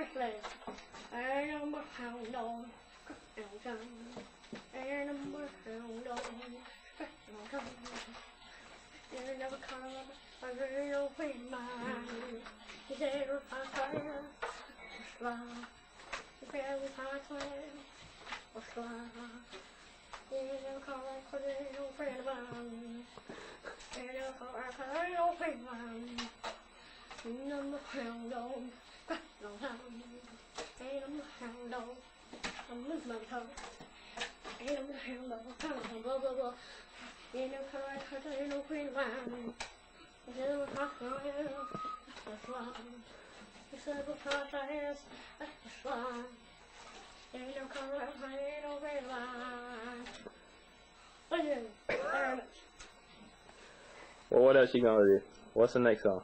Christmas. a hound on Christmas time. a hound on Christmas time. You never come a real friend mine. You said it was fire. It's love. You said it was. It's love. You never come a real friend mine. You never come a real friend mine. Number hound on Christmas time. My dog, blah, blah, blah, ain't no call that that's I asked, that's fly. Ain't no color, ain't no line. Listen. Well, what else you gonna do? What's the next song?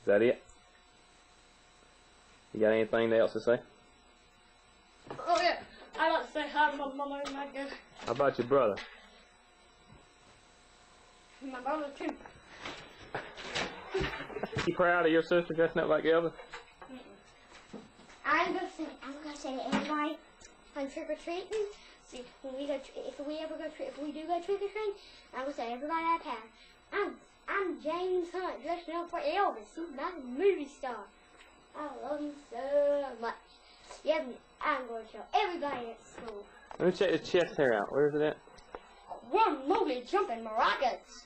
Is that it? You got anything else to say? Oh yeah, I'd like to say hi to my mama and my dad, How about your brother? and my brother too. You proud of your sister dressing up like Elvis? I'm gonna say, I'm gonna say to everybody on trick or treating. See, when we go, if we ever go, if we do go trick or treating, I'm gonna say everybody out of town. I'm, I'm James Hunt, dressing up for Elvis. He's my movie star. I love him so much. Yeah, I'm going to show everybody at school. Let me check the chest hair out. Where's it at? One movie jumping maracas.